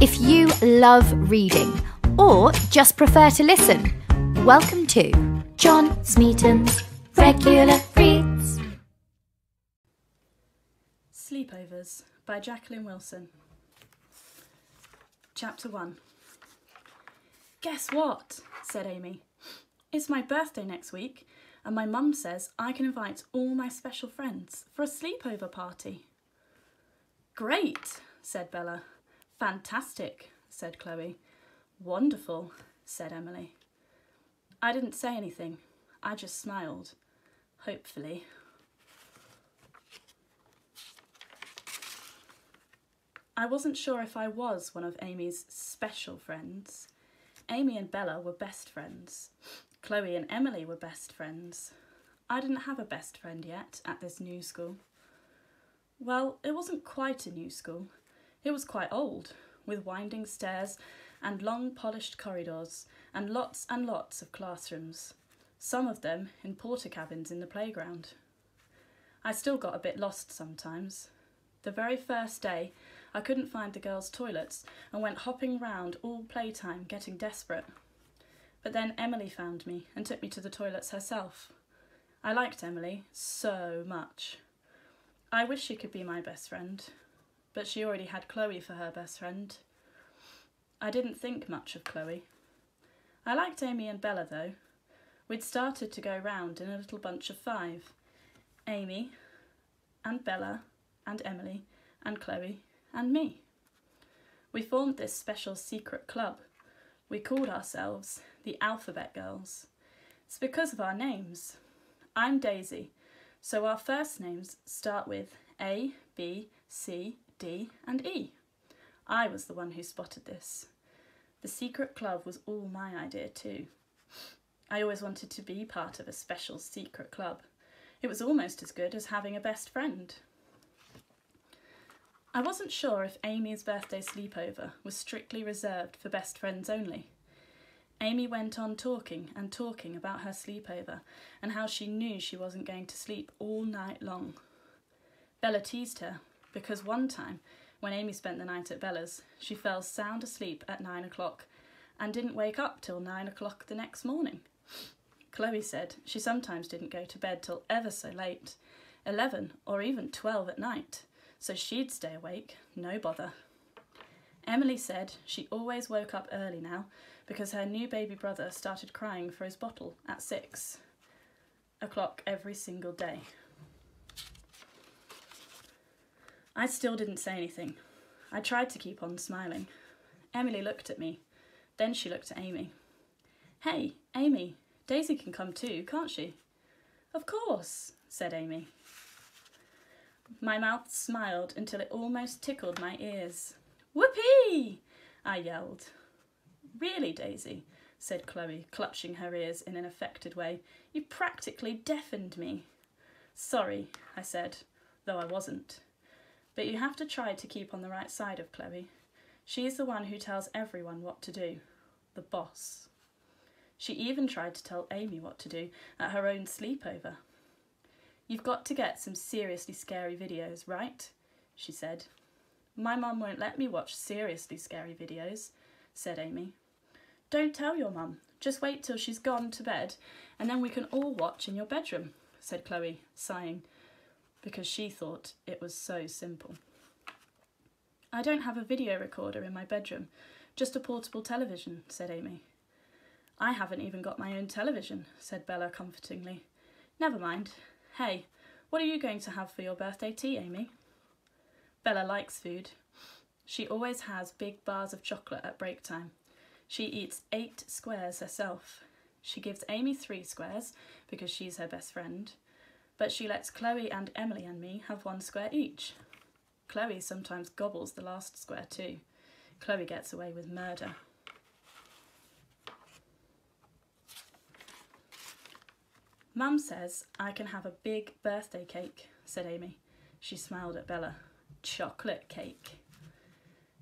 If you love reading or just prefer to listen, welcome to John Smeaton's Regular Reads. Sleepovers by Jacqueline Wilson. Chapter 1 Guess what? said Amy. It's my birthday next week, and my mum says I can invite all my special friends for a sleepover party. Great, said Bella. Fantastic, said Chloe. Wonderful, said Emily. I didn't say anything. I just smiled. Hopefully. I wasn't sure if I was one of Amy's special friends. Amy and Bella were best friends. Chloe and Emily were best friends. I didn't have a best friend yet at this new school. Well, it wasn't quite a new school. It was quite old, with winding stairs and long polished corridors and lots and lots of classrooms, some of them in Portakabins in the playground. I still got a bit lost sometimes. The very first day, I couldn't find the girls' toilets and went hopping round all playtime, getting desperate. But then Emily found me and took me to the toilets herself. I liked Emily so much. I wish she could be my best friend, but she already had Chloe for her best friend. I didn't think much of Chloe. I liked Amy and Bella though. We'd started to go round in a little bunch of five Amy and Bella and Emily and Chloe and me. We formed this special secret club. We called ourselves the Alphabet Girls. It's because of our names. I'm Daisy, so our first names start with A, B, C, D, and E. I was the one who spotted this. The secret club was all my idea too. I always wanted to be part of a special secret club. It was almost as good as having a best friend. I wasn't sure if Amy's birthday sleepover was strictly reserved for best friends only. Amy went on talking and talking about her sleepover and how she knew she wasn't going to sleep all night long. Bella teased her because one time, when Amy spent the night at Bella's, she fell sound asleep at nine o'clock and didn't wake up till nine o'clock the next morning. Chloe said she sometimes didn't go to bed till ever so late, eleven or even twelve at night so she'd stay awake, no bother. Emily said she always woke up early now because her new baby brother started crying for his bottle at six o'clock every single day. I still didn't say anything. I tried to keep on smiling. Emily looked at me. Then she looked at Amy. Hey, Amy, Daisy can come too, can't she? Of course, said Amy. My mouth smiled until it almost tickled my ears. Whoopee! I yelled. Really, Daisy, said Chloe, clutching her ears in an affected way. You practically deafened me. Sorry, I said, though I wasn't. But you have to try to keep on the right side of Chloe. She's the one who tells everyone what to do, the boss. She even tried to tell Amy what to do at her own sleepover. You've got to get some seriously scary videos, right? she said. My mum won't let me watch seriously scary videos, said Amy. Don't tell your mum. Just wait till she's gone to bed and then we can all watch in your bedroom, said Chloe, sighing, because she thought it was so simple. I don't have a video recorder in my bedroom, just a portable television, said Amy. I haven't even got my own television, said Bella comfortingly. Never mind, Hey, what are you going to have for your birthday tea, Amy? Bella likes food. She always has big bars of chocolate at break time. She eats eight squares herself. She gives Amy three squares because she's her best friend, but she lets Chloe and Emily and me have one square each. Chloe sometimes gobbles the last square too. Chloe gets away with murder. Mum says I can have a big birthday cake, said Amy. She smiled at Bella. Chocolate cake.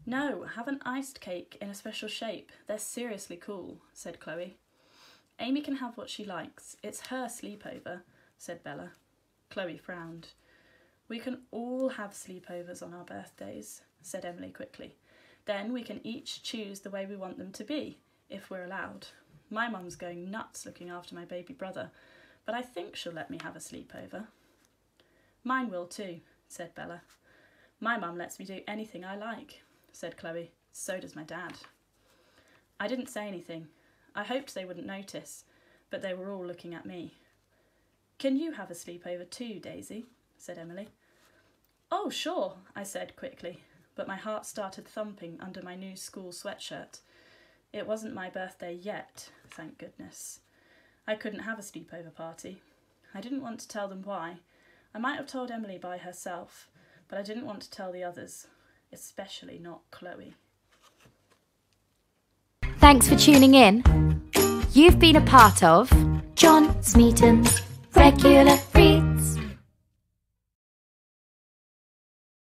No, have an iced cake in a special shape. They're seriously cool, said Chloe. Amy can have what she likes. It's her sleepover, said Bella. Chloe frowned. We can all have sleepovers on our birthdays, said Emily quickly. Then we can each choose the way we want them to be, if we're allowed. My mum's going nuts looking after my baby brother, but I think she'll let me have a sleepover. Mine will too, said Bella. My mum lets me do anything I like, said Chloe. So does my dad. I didn't say anything. I hoped they wouldn't notice, but they were all looking at me. Can you have a sleepover too, Daisy? said Emily. Oh, sure, I said quickly, but my heart started thumping under my new school sweatshirt. It wasn't my birthday yet, thank goodness. I couldn't have a sleepover party. I didn't want to tell them why. I might have told Emily by herself, but I didn't want to tell the others, especially not Chloe. Thanks for tuning in. You've been a part of John Smeaton's Regular Reading.